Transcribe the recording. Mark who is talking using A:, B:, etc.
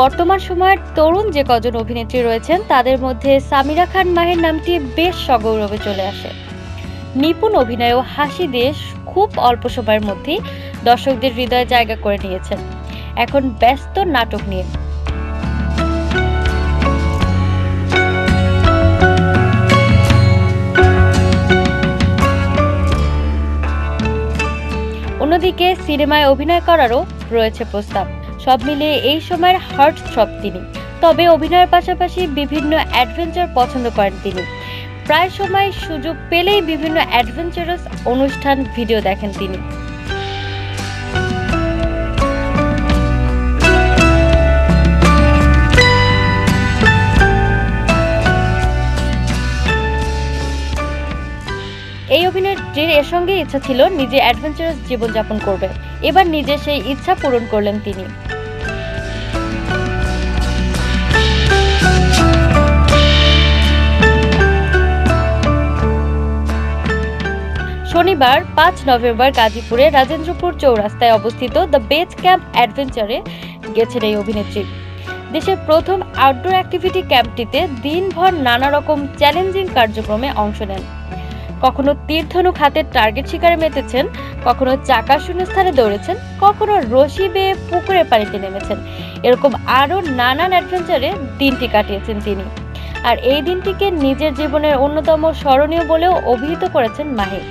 A: বর্তমান সময়ের তরুণ যে কজন অভিনেত্রী রয়েছেন, তাদের মধ্যে সামিরা খান মাহের নামটি বেশ সগৌরবে চলে আসে। নিপুণ অভিনয় ও হাসি দিয়ে খুব অল্প সময়ের মধ্যেই দর্শকদের হৃদয়ে জায়গা করে নিয়েছেন। এখন ব্যস্ত নাটক নিয়ে। অন্যদিকে সিনেমায় অভিনয় করারও রয়েছে প্রস্তাব। সব মিলিয়ে এই সময়ের হার্ট থ্রব তিনি। তবে অভিনয়ের পাশাপাশি বিভিন্ন অ্যাডভেঞ্চার পছন্দ করেন তিনি। প্রায় সময় সুযোগ পেলেই বিভিন্ন অ্যাডভেঞ্চারাস অনুষ্ঠান ভিডিও দেখেন তিনি। এই অভিনেত্রীর এর সঙ্গে ইচ্ছা ছিল নিজে অ্যাডভেঞ্চারাস জীবনযাপন করবে। এবার নিজে সেই ইচ্ছা পূরণ করলেন তিনি। শনিবার, পাঁচ নভেম্বর গাজীপুরে রাজেন্দ্রপুর চৌরাস্তায় অবস্থিত দ্য বেজ ক্যাম্প অ্যাডভেঞ্চারে গেছেন এই অভিনেত্রী। দেশের প্রথম আউটডোর অ্যাক্টিভিটি ক্যাম্পটিতে দিনভর নানা রকম চ্যালেঞ্জিং কার্যক্রমে অংশ নেন। কখনো তীর্ধনুক হাতের টার্গেট শিকারে মেতেছেন, কখনো চাকা শূন্যস্থানে দৌড়েছেন, কখনো রশি বেয়ে পুকুরের পানিতে নেমেছেন। এরকম আরও নানান অ্যাডভেঞ্চারে দিনটি কাটিয়েছেন তিনি। আর এই দিনটিকে নিজের জীবনের অন্যতম স্মরণীয় বলেও অভিহিত করেছেন মাহির